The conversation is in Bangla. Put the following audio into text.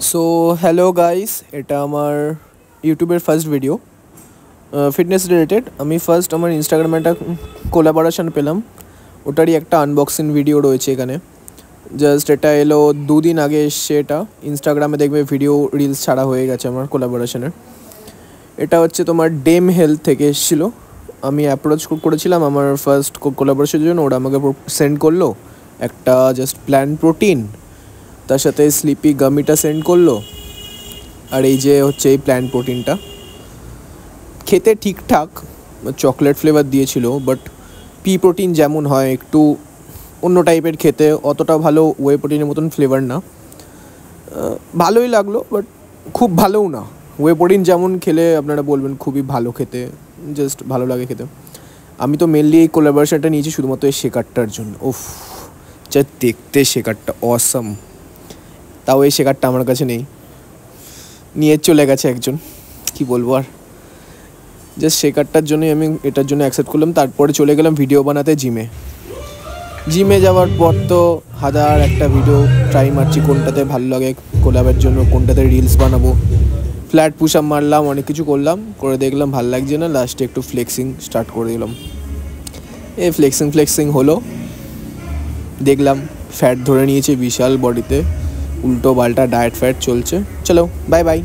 সো হ্যালো গাইস এটা আমার ইউটিউবের ফার্স্ট ভিডিও ফিটনেস রিলেটেড আমি ফার্স্ট আমার ইনস্টাগ্রামে একটা কোলাবোরেশন পেলাম। ওটারই একটা আনবক্সিং ভিডিও রয়েছে এখানে। জাস্ট এটা এলো দুদিন আগে এসছে এটা। ইনস্টাগ্রামে দেখবে ভিডিও রিলস ছাড়া হয়ে গেছে আমার কোলাবোরেশনের এটা হচ্ছে তোমার ডেম হেলথ থেকে এসেছিল। আমি অ্যাপ্রোচ করেছিলাম আমার ফার্স্ট কোলাবোরেশনের জন্য। ওরা আমাকে সেন্ড করল। একটা জাস্ট প্ল্যান প্রোটিন তার সাথে স্লিপি গামিটা সেন্ড করল। আর এই যে হচ্ছে এই প্ল্যান প্রোটিনটা খেতে ঠিকঠাক চকলেট ফ্লেভার দিয়েছিল বাট পি প্রোটিন যেমন হয়, একটু অন্য টাইপের খেতে অতটা ভালো ওয়ে প্রোটিনের মতন ফ্লেভার না। ভালোই লাগল বাট খুব ভালোও না। ওয়ে প্রোটিন যেমন খেলে আপনারা বলবেন খুবই ভালো খেতে জাস্ট ভালো লাগে খেতে। আমি তো মেনলি এই কোলাবোরেশনটা নিয়েছি শুধুমাত্র এই শেকারটার জন্য। ওফ যা দেখতে শেকারটা অসম তাও এই শেখারটা আমার কাছে নেই। নিয়ে চলে গেছে একজন। কি বলব আর? জাস্ট শেখারটার জন্যই আমি এটার জন্য অ্যাকসেপ্ট করলাম। তারপরে চলে গেলাম ভিডিও বানাতে জিমে জিমে যাওয়ার পর তো হাজার একটা ভিডিও ট্রাই মারছি, কোনটাতে ভালো লাগে কোলাবের জন্য কোনটাতে রিলস বানাবো। ফ্ল্যাট পুশ আপ মারলাম, অনেক কিছু করলাম, করে দেখলাম ভালো লাগছে না লাস্টে একটু ফ্লেক্সিং স্টার্ট করে দিলাম। এ ফ্লেক্সিং ফ্লেক্সিং হলো। দেখলাম ফ্যাট ধরে নিয়েছে বিশাল বডিতে উল্টো পাল্টা ডায়েট ফ্যাট চলছে। চলো বাই বাই